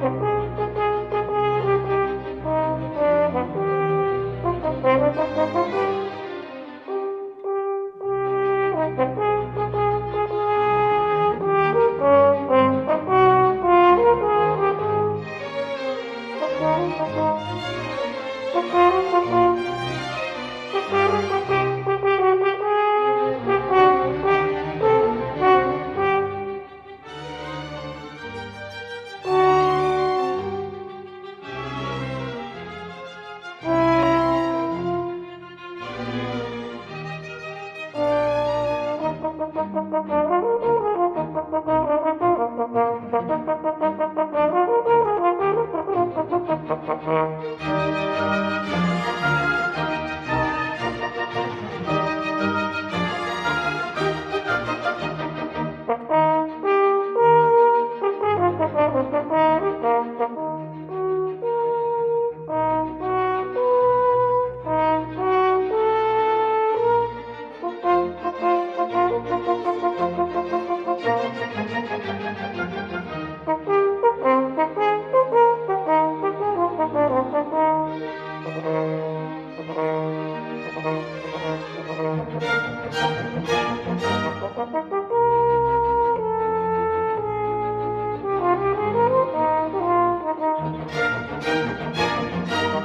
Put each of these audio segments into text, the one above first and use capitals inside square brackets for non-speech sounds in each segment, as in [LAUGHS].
Thank [LAUGHS] you.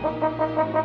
¡Gracias!